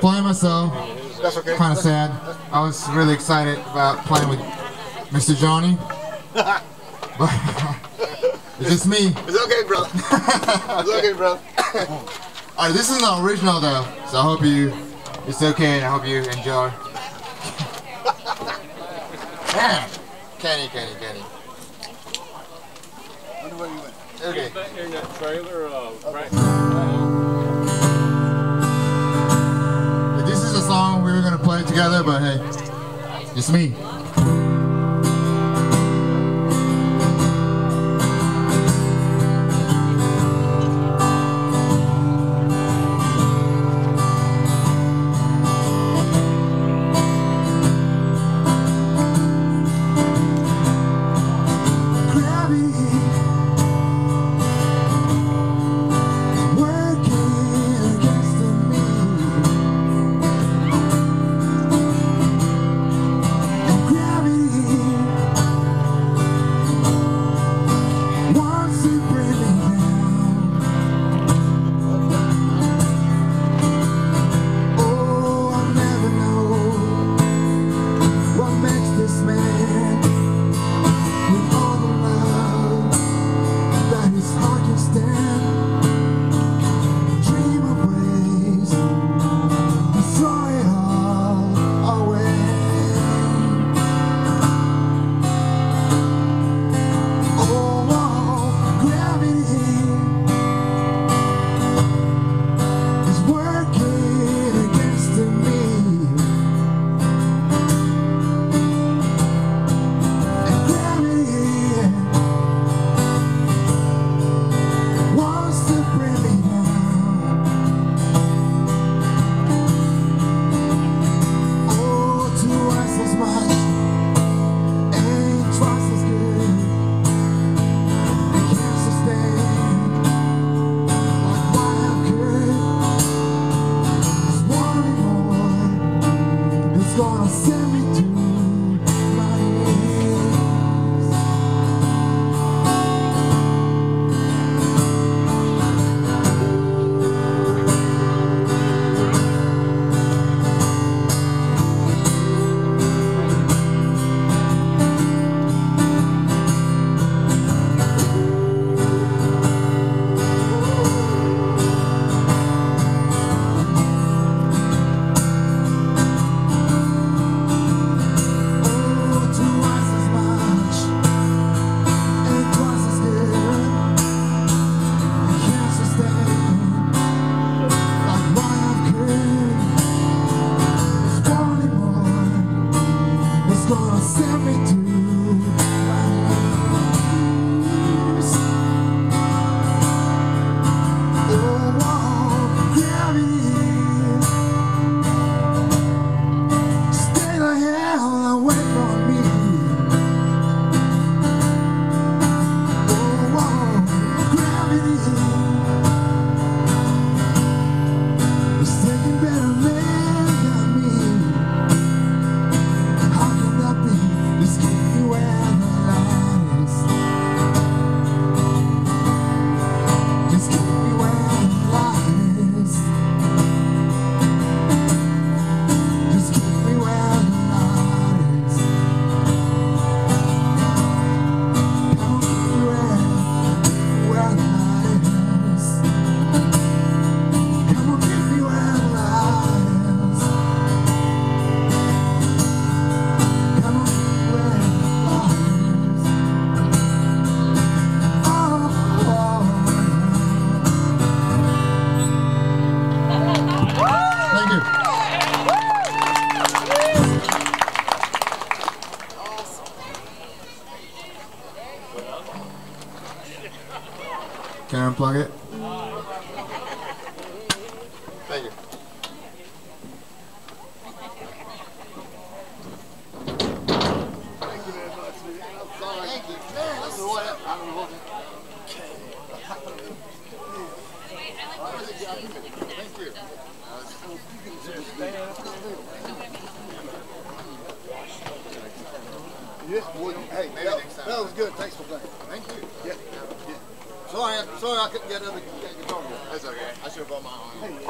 playing myself. That's okay. Kind of sad. I was really excited about playing with Mr. Johnny. but it's just me. It's okay, bro. it's okay, bro. Alright, this is not original though, so I hope you, it's okay and I hope you enjoy. Man, Kenny, Kenny, Kenny. Wonder where you went. Okay. Back there in that trailer, uh, right. Together, but hey, it's me. Gonna send me Can I unplug it? Thank you. Thank you very much. I'm sorry. Thank Thank you. Yeah, well, hey, that, that was good. Thanks for playing. Thank you. Yeah, yeah. Sorry, I, sorry I couldn't get other get guitar. That's okay. I should have brought my own.